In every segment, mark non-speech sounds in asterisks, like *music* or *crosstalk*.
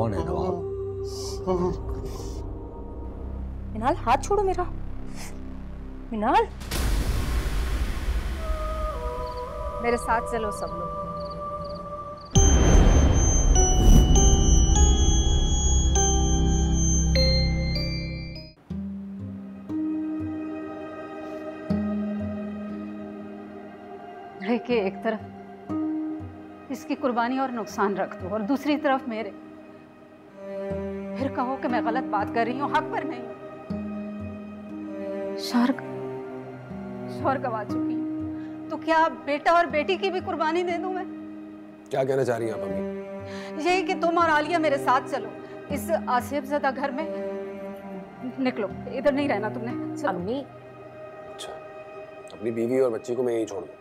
कौन है नवाब? मिनाल, हाथ छोड़ो मेरा। मिनाल। मेरे साथ चलो सब लोग। देखिए एक तरफ़ इसकी कुर्बानी और नुकसान रख दो और दूसरी तरफ़ मेरे। फिर कहो कि मैं गलत बात कर रही हूँ हक पर नहीं। शौर शौर गवा चुकी हूँ। तो क्या बेटा और बेटी की भी कुर्बानी दे दूँ मैं? क्या कहना चाह रही हैं आप अम्मी यही कि तुम और आलिया मेरे साथ चलो। इस आसिफ ज़दा घर में निकलो। इधर नहीं रहना तुमने। अम्मी। अच्छा। अपनी बीवी और बच्ची को मैं यहीं छोड़ दूँ।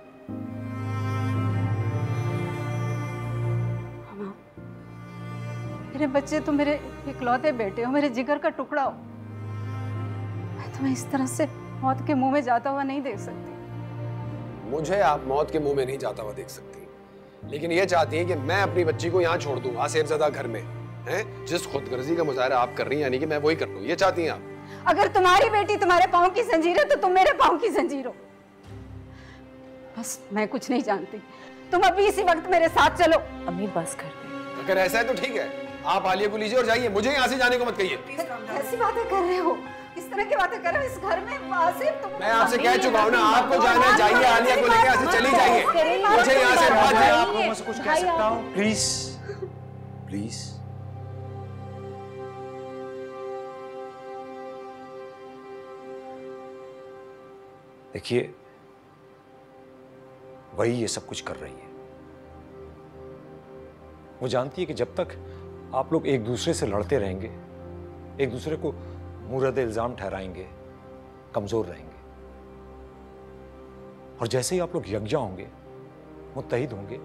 मेरे बच्चे तो मेरे इकलौते बेटे हो मेरे जिगर का टुकड़ा हो। मैं तुम्हें इस तरह से मौत के मुँह में जाता हुआ नहीं देख सकती। मुझे आप मौत के मुँह में नहीं जाता हुआ देख सकती। लेकिन ये चाहती हैं कि मैं अपनी बच्ची को यहाँ छोड़ दूँ आसेफ ज़दा घर में हैं? जिस खुदगर्जी का मुजाहरा आप कर रही हैं यानी कि मैं वही कर लूँ। ये चाहती हैं आप? अगर तुम्हारी बेटी तुम्हारे पाँव की जंजीर है तो तुम मेरे पाँव की जंजीर हो। बस मैं कुछ नहीं जानती। तुम अभी इसी वक्त मेरे साथ चलो। अम्मी बस कर दे। अगर ऐसा है तो ठीक है। आप आलिया को लीजिए और जाइए। मुझे यहाँ से जाने को मत कहिए। ऐसी बातें कर रहे हो? इस तरह की बातें कर रहे हो? इस घर में आसिफ तुम मैं आपसे कह चुका हूँ ना आपको जाना है जाइए आलिया को लेकर यहाँ से चली जाइए। मुझे यहाँ से बात मैं से कुछ कह सकता हूँ? प्लीज़ प्लीज़ देखिए वही ये सब कुछ कर रही है। वो जानती है कि जब तक आप लोग एक दूसरे से लड़ते रहेंगे, एक दूसरे को मुरद इल्ज़ाम ठहराएँगे, कमज़ोर रहेंगे। और जैसे ही आप लोग यकजा होंगे मुतहिद होंगे,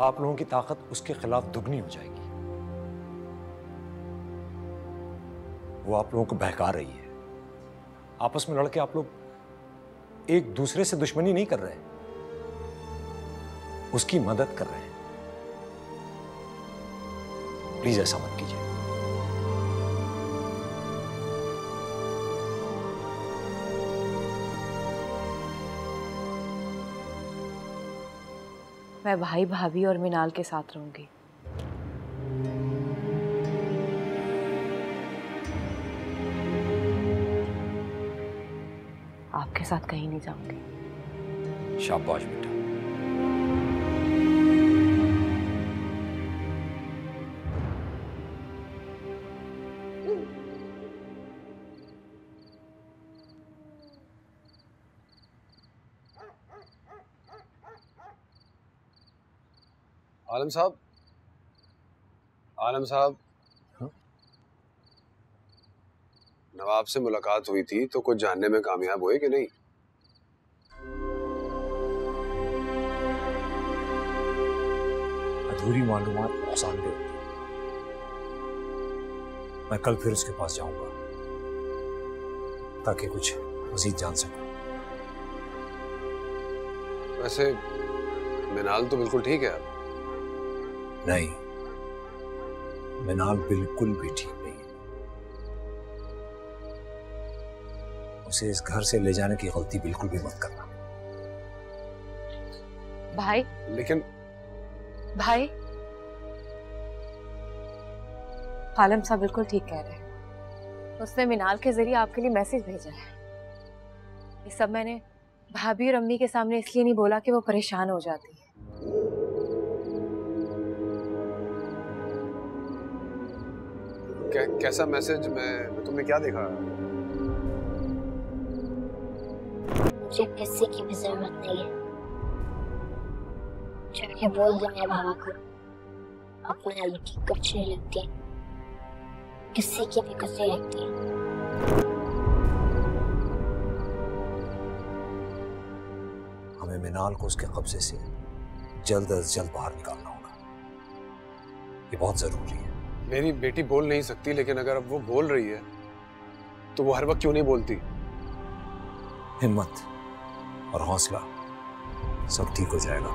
आप लोगों की ताकत उसके खिलाफ दुगनी हो जाएगी। वो आप लोगों को बहका रही है। आपस में लड़के आप लोग एक दूसरे से दुश्मनी नहीं कर रहे उसकी मदद कर रहे हैं। प्लीज़ ऐसा मत कीजिए। मैं भाई भाभी और मिनाल के साथ रहूँगी। आपके साथ कहीं नहीं जाऊँगी। शाबाश बेटा। आलम साहब? आलम साहब? हाँ? नवाब से मुलाकात हुई थी तो कुछ जानने में कामयाब हुए कि नहीं? अधूरी मालूमात नुकसानदेह होती मैं कल फिर उसके पास जाऊँगा ताकि कुछ मजीद जान सकूँ। वैसे मिनाल तो बिल्कुल ठीक है। अब नहीं मिनाल बिल्कुल भी ठीक नहीं है। उसे इस घर से ले जाने की गलती बिल्कुल भी मत करना। भाई। लेकिन भाई। आलम साहब बिल्कुल ठीक कह रहे हैं। उसने मिनाल के ज़रिए आपके लिए मैसेज भेजा है। ये सब मैंने भाभी और अम्मी के सामने इसलिए नहीं बोला कि वो परेशान हो जाती। कै, कैसा मैसेज मैं तुमने क्या देखा? मुझे किसी की भी ज़रूरत नहीं है। जाके बोल दो मेरे बाबा को अपने आलू की कुछ नहीं लगती किसी की भी कुछ नहीं लगती हमें मिनाल को उसके कब्जे से जल्द अज जल्द बाहर निकालना होगा। ये बहुत ज़रूरी है। मेरी बेटी बोल नहीं सकती, लेकिन अगर अब वो बोल रही है तो वो हर वक्त क्यों नहीं बोलती? हिम्मत और हौसला सब ठीक हो जाएगा।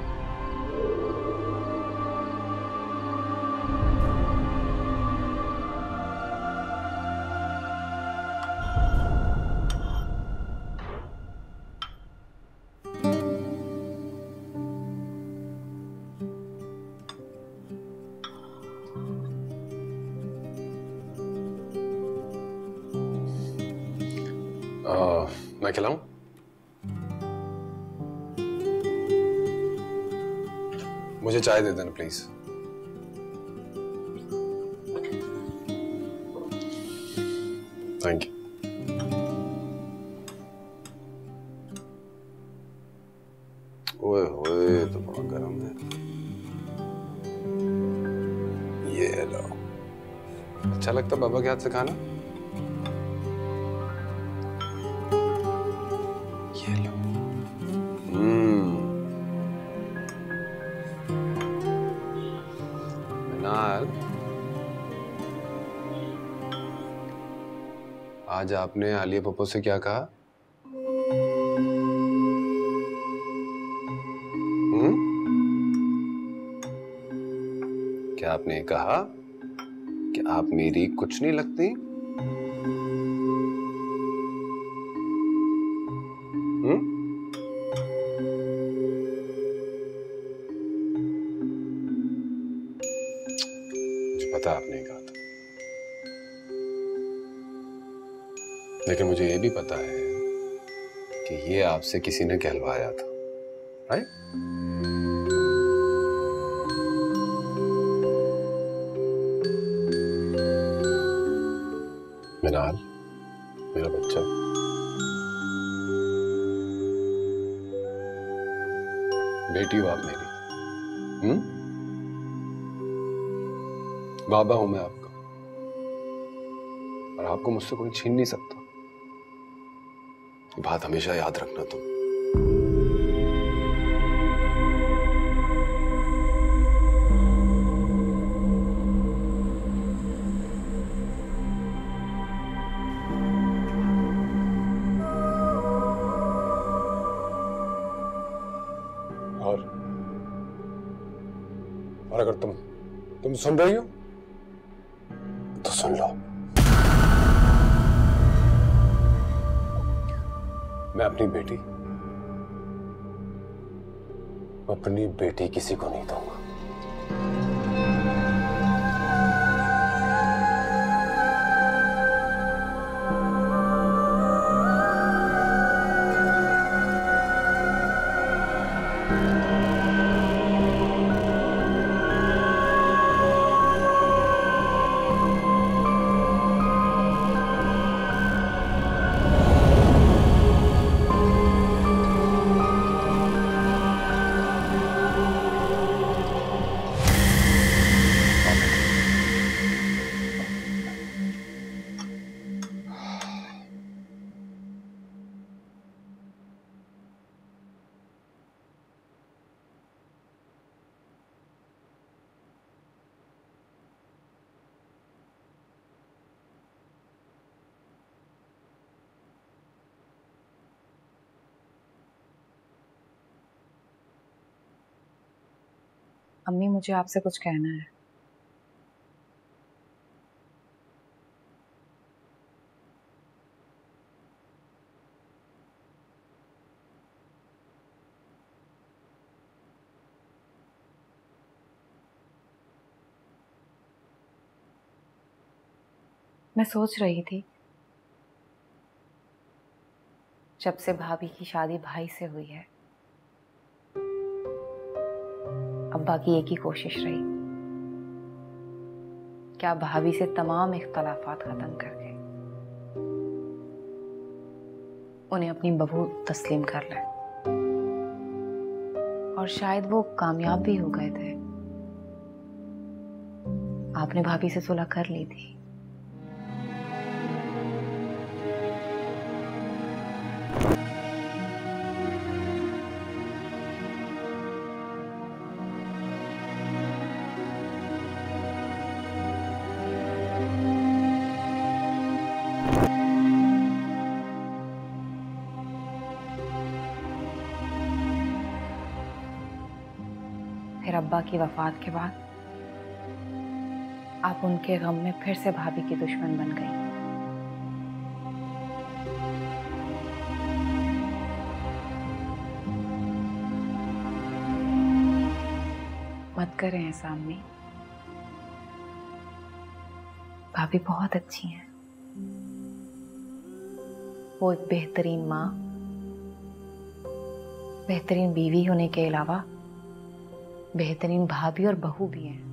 चाय दे देना प्लीज़ थैंक यू ओए तो बड़ा गर्म है। ये अच्छा लगता बाबा के हाथ से खाना? आज आपने आलिया पप्पो से क्या कहा हुँ? क्या आपने कहा कि आप मेरी कुछ नहीं लगती आपसे किसी ने कहलवाया था। राइट मिनाल, मेरा बच्चा। बेटी हो आप मेरी। हम्म बाबा हूँ मैं आपका। और आपको मुझसे कोई छीन नहीं सकता। बात हमेशा याद रखना तुम। और और अगर तुम तुम सुन रही हो? अपनी बेटी किसी को नहीं दूँगा। अम्मी, मुझे आपसे कुछ कहना है। मैं सोच रही थी, जब से भाभी की शादी भाई से हुई है अब्बा की एक ही कोशिश रही। क्या भाभी से तमाम इख्तलाफात खत्म करके उन्हें अपनी बहू तस्लीम कर लें। और शायद वो कामयाब भी हो गए थे। आपने भाभी से सुलह कर ली थी। अब्बा की वफात के बाद, आप उनके गम में फिर से भाभी की दुश्मन बन गई। मत करें हैं सामने भाभी बहुत अच्छी हैं। वो एक बेहतरीन माँ, बेहतरीन बीवी होने के अलावा बेहतरीन भाभी और बहू भी हैं।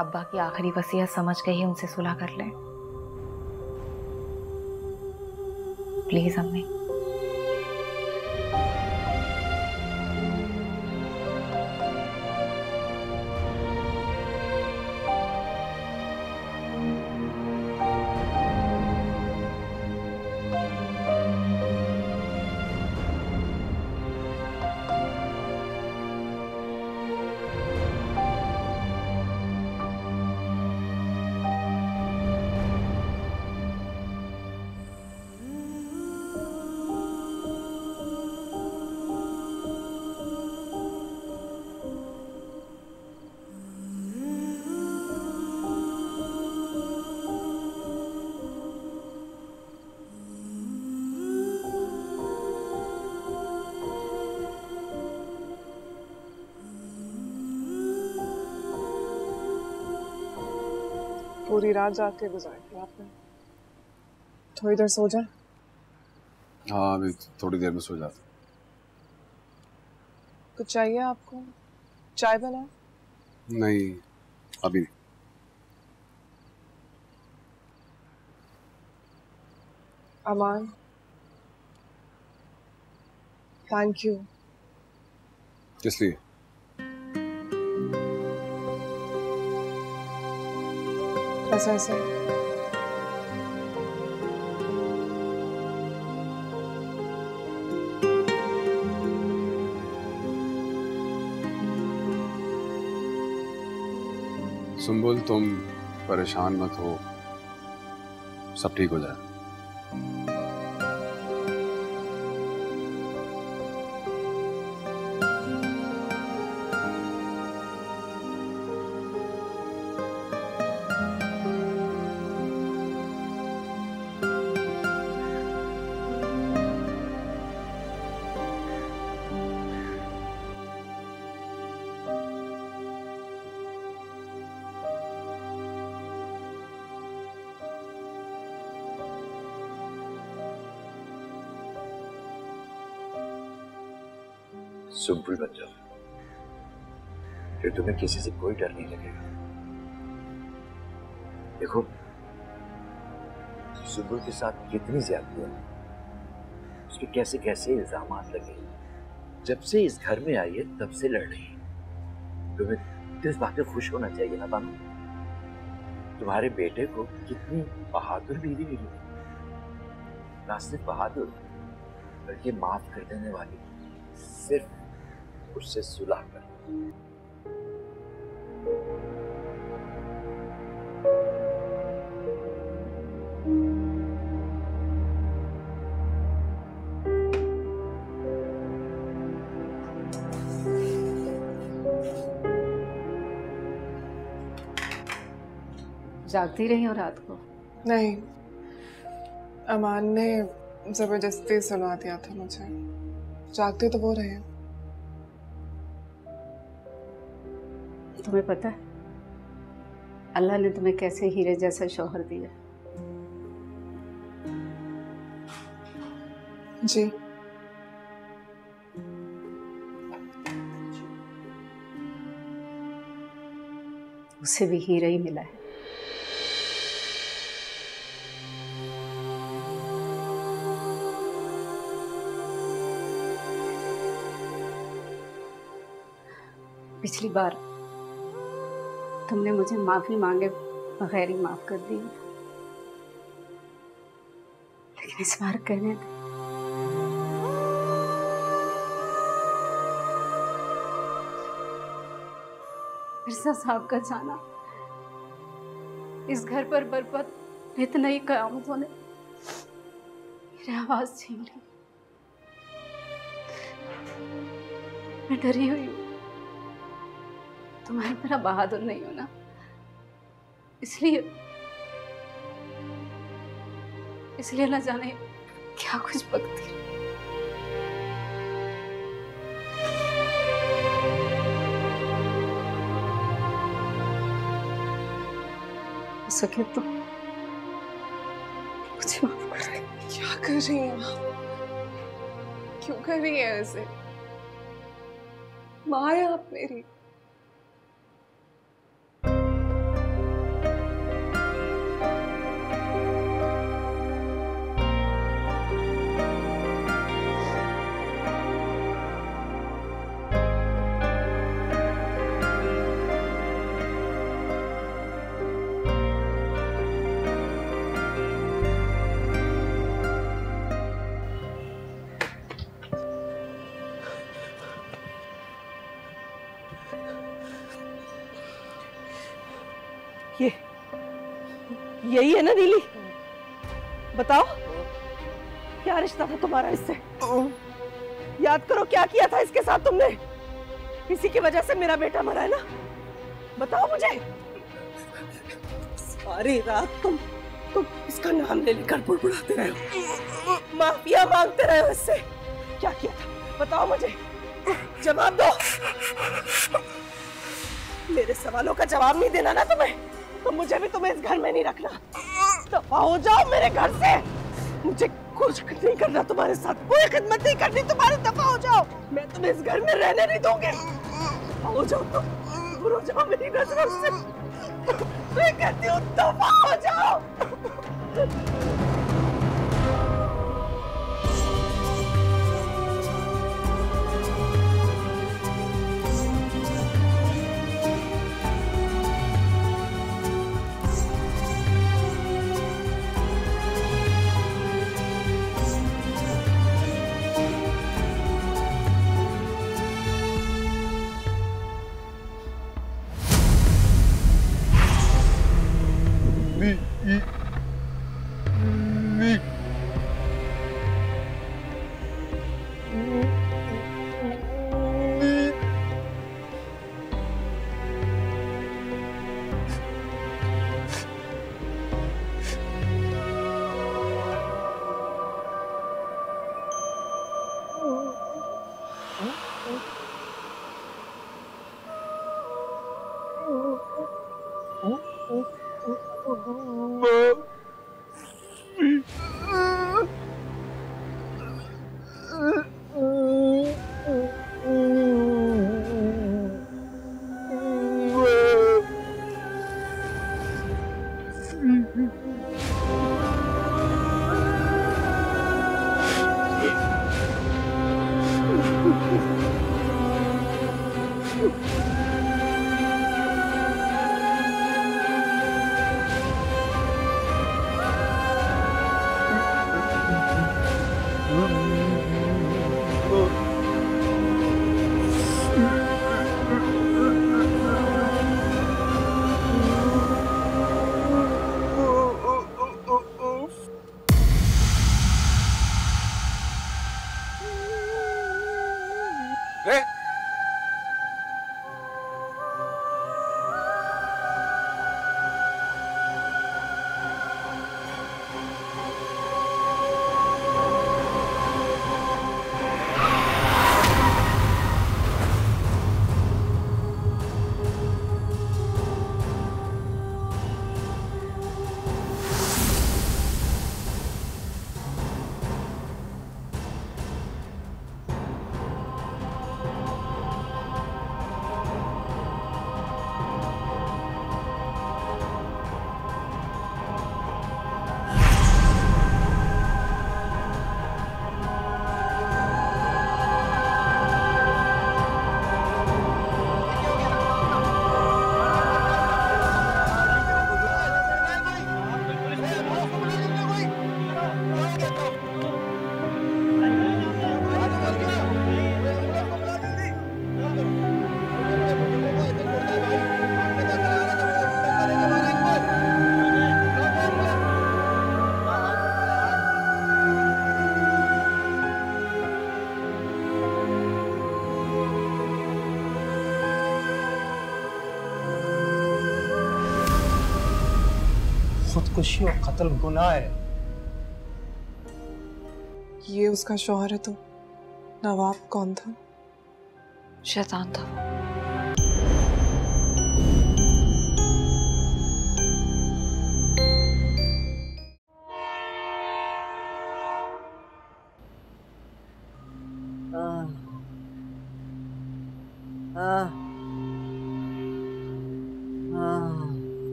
अब्बा की आखिरी वसीयत समझ के ही उनसे सुलह कर ले। प्लीज़, अम्मी। रात जाग के गुजारी आपने थोड़ी देर सो जा। हाँ अभी थोड़ी देर में सो जाता कुछ चाहिए आपको? चाय बना नहीं अभी नहीं। अमान थैंक यू किस लिए? बस ऐसे सुम्बुल तुम परेशान मत हो। सब ठीक हो जाए। सुम्बुल बन जाओ फिर तुम्हें किसी से कोई डर नहीं लगेगा। देखो सुम्बुल के साथ कितनी ज्यादती है। उसके कैसे कैसे इल्ज़ाम लगे जब से इस घर में आई है, तब से लड़ रही तुम्हें तो इस बात पे खुश होना चाहिए ना, बानू? तुम्हारे बेटे को कितनी बहादुर बीवी मिली ना सिर्फ़ बहादुर, बल्कि माफ़ कर देने वाली सिर्फ़ उससे सुलह कर। जागती रही हो रात को? नहीं। अमान ने ज़बरदस्ती सुना दिया था मुझे। जागते तो वो रहे। तुम्हें पता है? अल्लाह ने तुम्हें कैसे हीरे जैसा शौहर दिया? जी। उसे भी हीरा ही मिला है। पिछली बार तुमने मुझे माफ़ी मांगे बगैर ही माफ़ कर दी। लेकिन इस बार कहने दे। मिर्ज़ा साहब का जाना। इस घर पर बर्बाद इतना ही कयामतों ने मेरी आवाज़ छीन ली। मैं डरी हुई हूँ। तुम्हारी तरह बहादुर नहीं हो ना इसलिए इसलिए ना जाने क्या कुछ बकती सके तो मुझे माफ़ कर क्या कर रही है माँ क्यों कर रही है ऐसे? माया आप मेरी यही है ना नीली बताओ। क्या रिश्ता था तुम्हारा इससे? याद करो, क्या किया था इसके साथ तुमने? इसी की वजह से मेरा बेटा मरा है ना? बताओ मुझे। सारी रात तुम तुम इसका नाम ले लेकर बुड़बुड़ाते रहे हो। माफिया मांगते रहे हो इससे। क्या किया था? बताओ मुझे। जवाब दो। मेरे सवालों का जवाब नहीं देना ना तुम्हें। तो मुझे भी तुम्हें इस घर में नहीं रखना। तो हो जाओ मेरे घर से। मुझे कुछ नहीं करना तुम्हारे साथ। कोई खिदमत नहीं करनी तुम्हारे दफ़ा हो जाओ। मैं तुम्हें इस घर में रहने नहीं दूँगी। हो जाओ तुम। दूर हो जाओ मेरी नज़रों से। मैं कहती हूँ, दफ़ा हो जाओ। खुदकुशी और कत्ल गुनाह है। ये उसका शोहर है तो नवाब कौन था? शैतान था।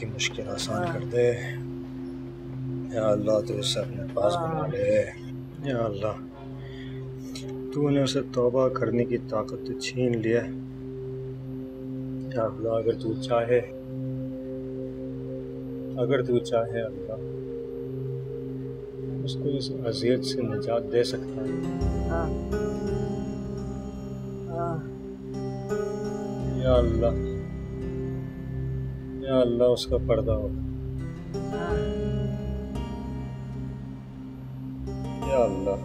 की मुश्किल आसान कर दे या अल्लाह तू उसे अपने पास बना ले। या अल्लाह तूने उसे तौबा करने की ताकत तो छीन लिया। या अल्लाह अगर तू चाहे अगर तू चाहे अल्लाह उसको इस अजियत से निजात दे सकता है। हाँ। हाँ। या अल्लाह अल्लाह उसका पर्दा हो। या अल्लाह।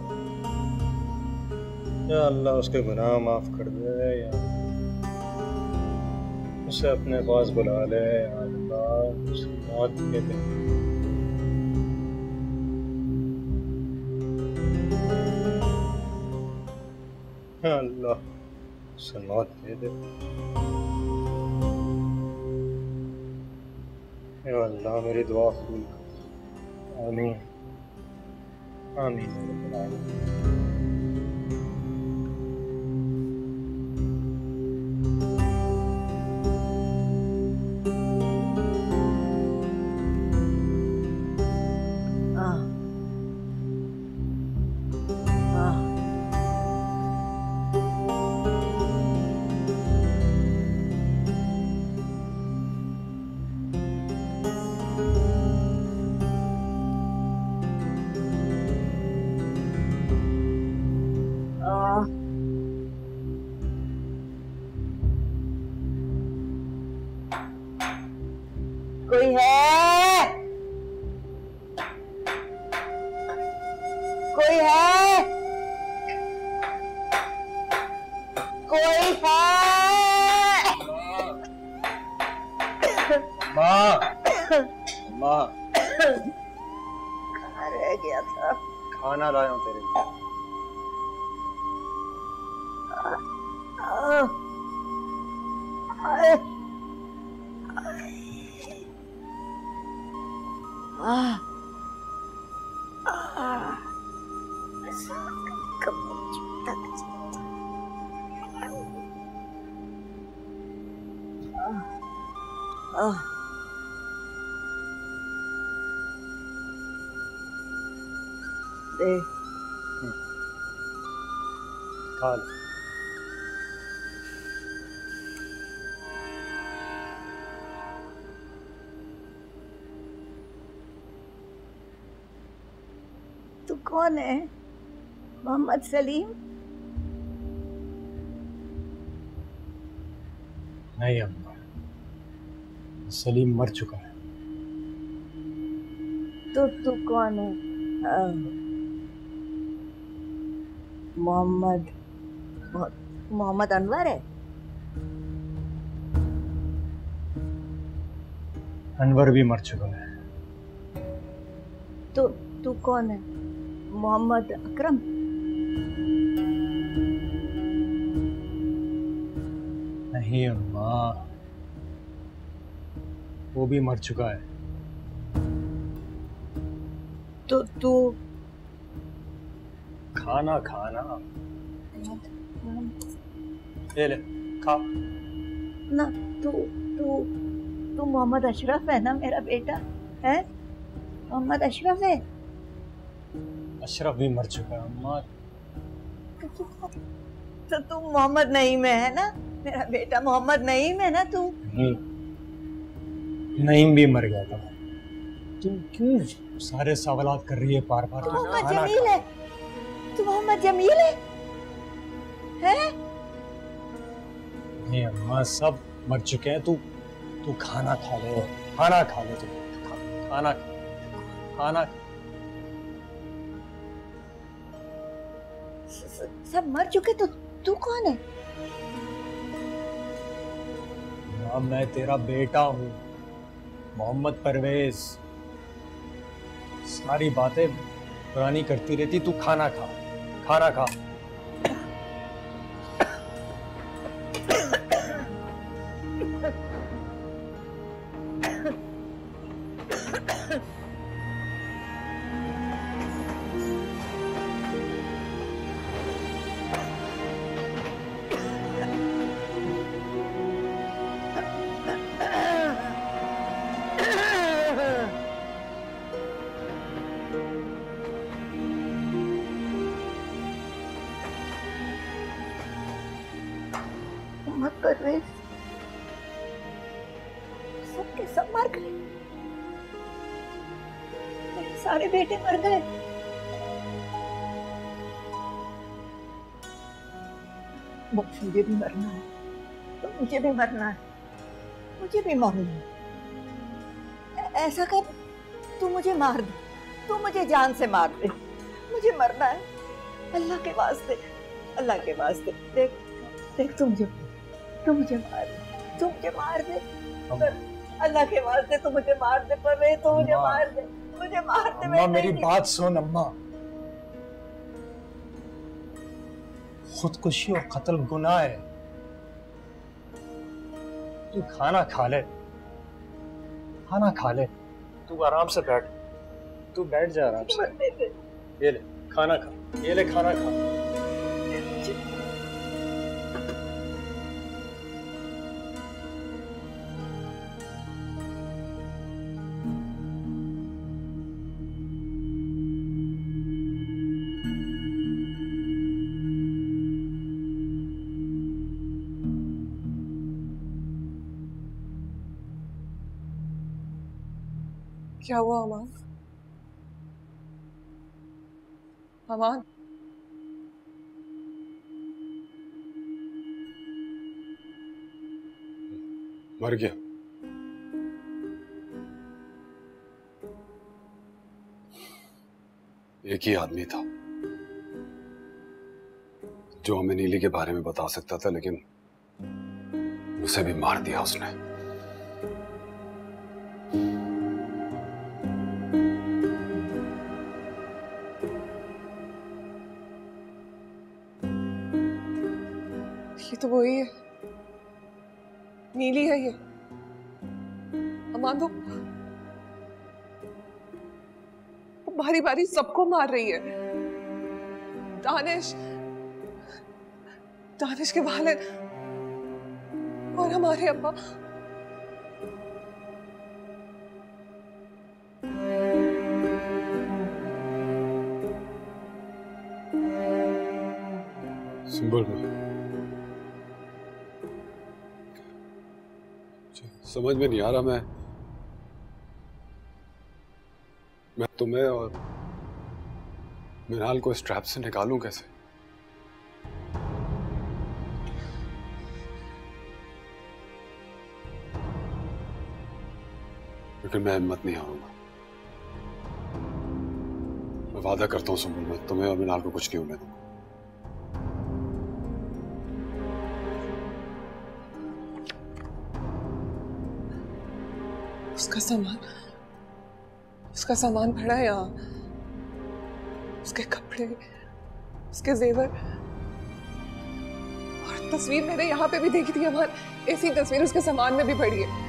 या अल्लाह उसके गुनाह माफ़ कर दे, या उसे अपने पास बुला ले, या अल्लाह। उसे मौत के दे अल्लाह, उसे मौत दे दे। अल्लाह मेरी दुआ आमीन। आमीन। खाना लाया हूँ तेरे लिए आह, कौन है? मोहम्मद सलीम? नहीं अम्मा सलीम मर चुका है। तो तू कौन है। मोहम्मद मोहम्मद अनवर है? अनवर भी मर चुका है। तो तू कौन है? मोहम्मद अकरम। नहीं अम्मा वो भी मर चुका है। तो तू खाना खाना। ले ले खा। ना तू तू तू मोहम्मद अशरफ है ना मेरा बेटा? है? मोहम्मद अशरफ है? अशरफ भी मर चुका है अम्मा। तो तू मोहम्मद नईम है है ना? मेरा बेटा मोहम्मद नईम है ना तू? नहीं नईम भी मर गया था। तुम क्यों सारे सवालात कर रही है बार बार तू मोहम्मद जमील है। तू मोहम्मद जमील है? हैं? नहीं अम्मा सब मर चुके हैं। तू तू खाना खा ले। खाना खा ले तू। खा- खाना खाना सब मर चुके तो तू कौन है? अब मैं तेरा बेटा हूँ, मोहम्मद परवेज। सारी बातें पुरानी करती रहती, तू खाना खा खाना खा। ऐ- ऐसा कर तू मुझे मार दे। तू मुझे जान से मार दे। मुझे मरना है। अल्लाह के वास्ते अल्लाह के वास्ते। देख देख तू मुझे तू मुझे मार दे। तू मुझे मार दे। पर अल्लाह के वास्ते तू मुझे मार दे पर वे तू मुझे मार दे। मुझे मार दे अम्मा मैं मेरी बात सुन अम्मा। खुदकुशी और कत्ल गुनाह है। तू खाना खा ले। खाना खा ले। तू आराम से बैठ। तू बैठ जा आराम से। *laughs* ये ले खाना खा। ये ले खाना खा। क्या हुआ अमान अमान मर गया एक ही आदमी था, जो हमें नीली के बारे में बता सकता था, लेकिन उसे भी मार दिया उसने। ये तो वही है नीली है ये। अमान वो वो बारी बारी सबको मार रही है। दानिश दानिश के वालिद और हमारे अब्बा सिंबल में समझ में नहीं आ रहा मैं। मैं तुम्हें और मिनाल को इस ट्रैप से निकालूं कैसे? लेकिन मैं हिम्मत नहीं हारूँगा। मैं वादा करता हूँ सुबह मैं तुम्हें और मिनाल को कुछ नहीं होने दूँगा। उसका सामान उसका सामान पड़ा है यहाँ। उसके कपड़े, उसके जेवर। और तस्वीर मैंने यहाँ पे भी देखी थी अमान ऐसी तस्वीर उसके सामान में भी पड़ी है।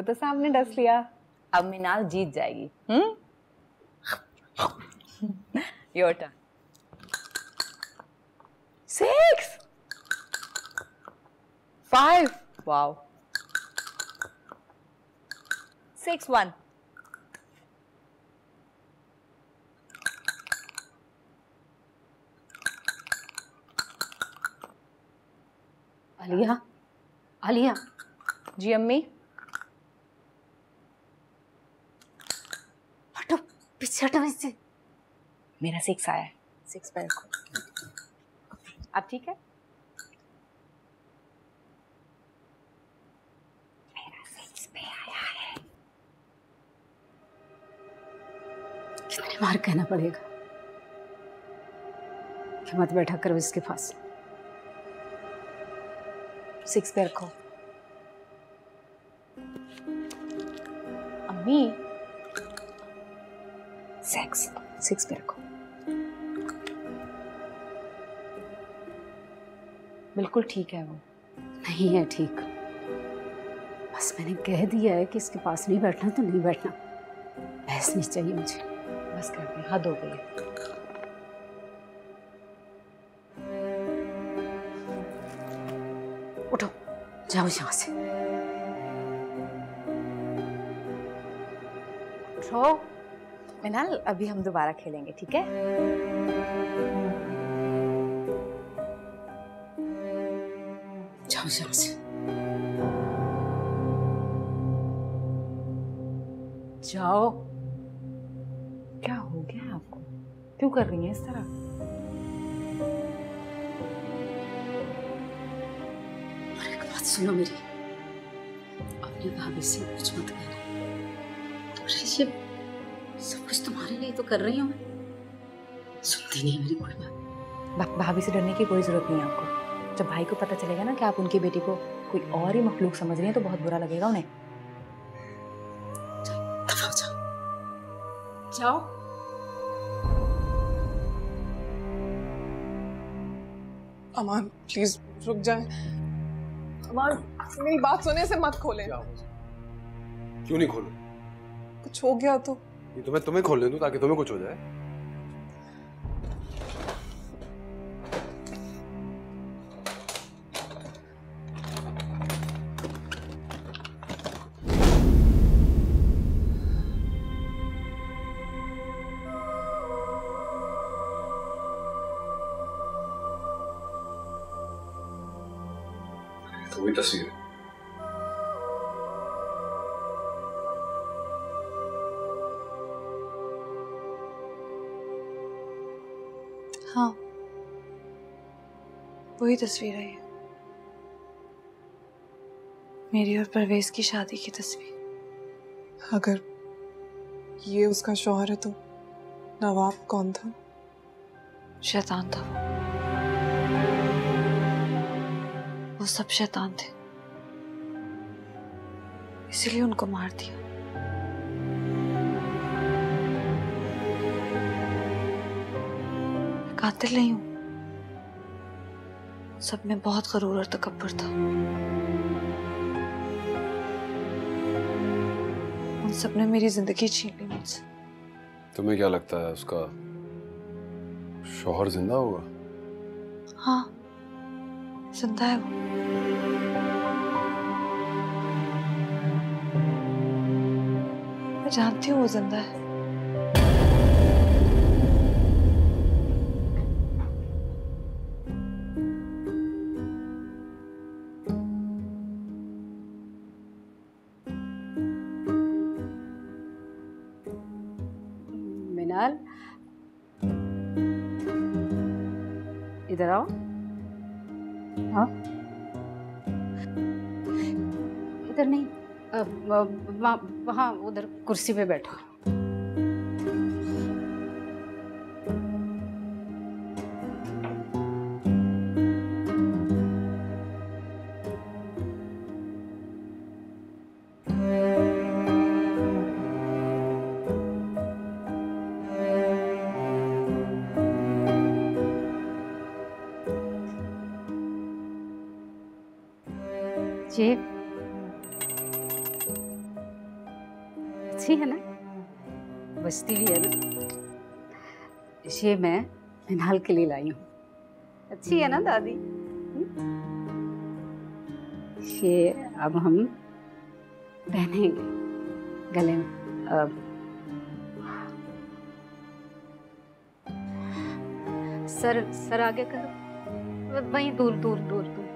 को तो सामने डस लिया। अब मिनाल जीत जाएगी। हम्म? Your turn six five wow six one Aliya? Aliya? जी अम्मी हटो हटो इससे मेरा सिक्स आया है। सिक्स पे रखो। अब ठीक है? मेरा सिक्स पे आया है कितनी बार कहना पड़ेगा कि मत बैठा करो इसके पास। सिक्स पे रखो। अम्मी सिक्स सिक्स पे रखो बिल्कुल ठीक है वो। नहीं है ठीक। बस मैंने कह दिया है कि इसके पास नहीं बैठना तो नहीं बैठना। बहस नहीं चाहिए मुझे। बस कर दें हद हो गई उठो। जाओ यहाँ से। उठो। मिनाल अभी हम दोबारा खेलेंगे, ठीक है? जाओ से। जाओ। क्या हो गया आपको? क्यों कर रही हैं इस तरह? और एक बात सुनो मेरी। अपनी भाभी से कुछ मत कहना। ये कुछ तुम्हारे लिए तो कर रही हूँ मैं। सुनती नहीं मेरी कोई बात। भाभी से डरने की कोई ज़रूरत नहीं है आपको। जब भाई को पता चलेगा ना कि आप उनकी बेटी को कोई और ही मखलूक समझ रही हैं तो बहुत बुरा लगेगा उन्हें। जाओ जाओ। अमान प्लीज़ रुक जाए। अमान मेरी बात सुने से मत खोले। क्यों नहीं खोलूं? कुछ हो गया तो। ये तो मैं तुम्हें खोलने दूँ ताकि तुम्हें कुछ हो जाए। तो तस्वीर। वही तस्वीर है। मेरी और परवेज की शादी की तस्वीर। अगर ये उसका शौहर है तो नवाब कौन था? शैतान था वो। सब शैतान थे। इसीलिए उनको मार दिया। कातिल नहीं हूँ। सब में बहुत गरूर और तकबर था। उन सबने मेरी ज़िंदगी छीन ली मुझसे। तुम्हें क्या लगता है उसका शोहर ज़िंदा होगा? हाँ ज़िंदा है वो। मैं जानती हूँ वो ज़िंदा है। इधर आओ हाँ। इधर नहीं वहाँ वहाँ उधर कुर्सी पे बैठो। मिनाल के लिए लाई हूँ। अच्छी है ना दादी? हम्म? ये अब हम पहनेंगे गले में। अब। सर सर आगे करो। वहीं दूर दूर दूर दूर।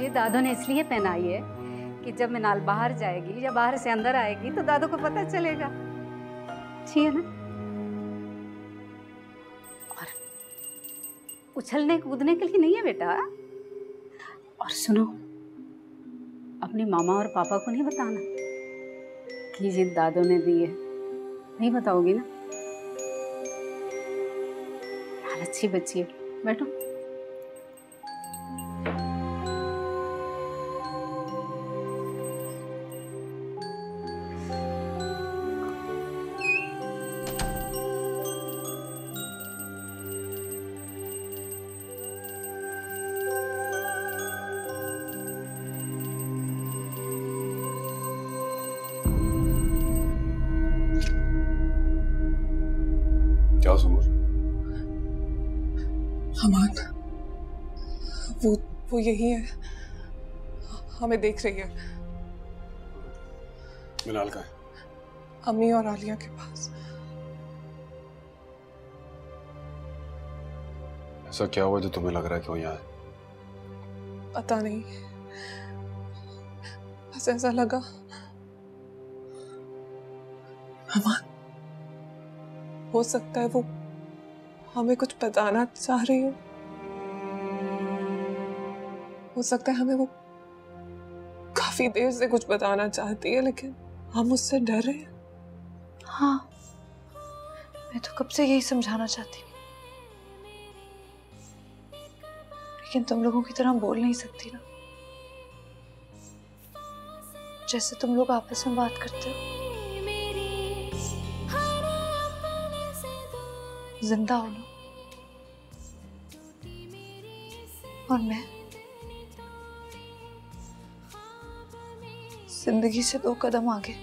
ये दादो ने इसलिए पहनाई है कि जब मिनाल बाहर जाएगी या बाहर से अंदर आएगी तो दादो को पता चलेगा। अच्छी है ना? और उछलने कूदने के लिए नहीं है बेटा? और सुनो, अपने मामा और पापा को नहीं बताना कि ये दादो ने दी है नहीं बताओगी ना? अच्छी बच्ची है। बैठो। वो वो यही है। हमें देख रही है। मिनाल का है? अम्मी और आलिया के पास। ऐसा क्या हुआ जो तुम्हें लग रहा है कि वो यहाँ है? पता नहीं। बस ऐसा लगा। अमान हो सकता है वो हमें कुछ बताना चाह रही हो। हो सकता है हमें वो काफ़ी देर से कुछ बताना चाहती है, लेकिन हम उससे डर रहे हैं। हाँ। मैं तो कब से यही समझाना चाहती हूँ। लेकिन तुम लोगों की तरह बोल नहीं सकती ना। जैसे तुम लोग आपस में बात करते हो। ज़िंदा हो ना। और मैं? ज़िंदगी से दो कदम आगे।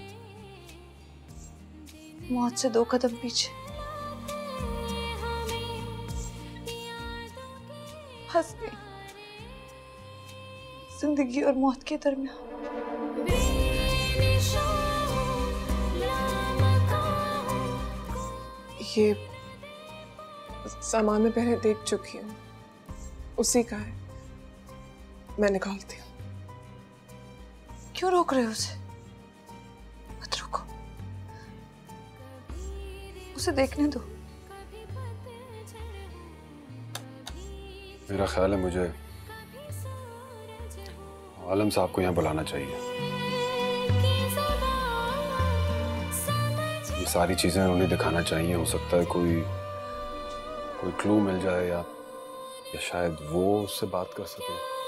मौत से दो कदम पीछे। गई ज़िंदगी और मौत के दरमियान। ये सामान में पहले देख चुकी हूँ। उसी का है। मैं निकालती क्यों रोक रहे हो उसे मत रोको उसे देखने दो मेरा ख्याल है मुझे आलम साहब को यहाँ बुलाना चाहिए। ये सारी चीज़ें उन्हें दिखाना चाहिए। हो सकता है कोई कोई क्लू मिल जाए या या शायद वो उससे बात कर सके।